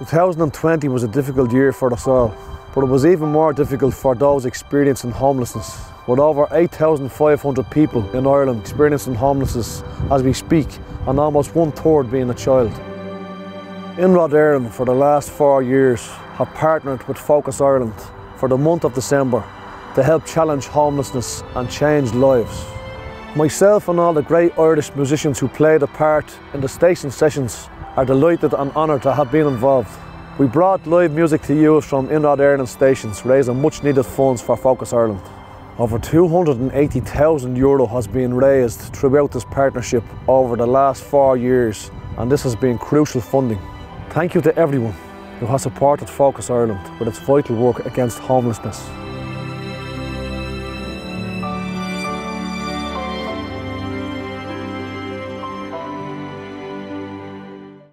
2020 was a difficult year for us all, but it was even more difficult for those experiencing homelessness. With over 8,500 people in Ireland experiencing homelessness as we speak, and almost one third being a child. Iarnród Éireann for the last four years have partnered with Focus Ireland for the month of December to help challenge homelessness and change lives. Myself and all the great Irish musicians who played a part in the station sessions are delighted and honoured to have been involved. We brought live music to you from Iarnród Éireann stations, raising much needed funds for Focus Ireland. Over 280,000 euro has been raised throughout this partnership over the last four years, and this has been crucial funding. Thank you to everyone who has supported Focus Ireland with its vital work against homelessness.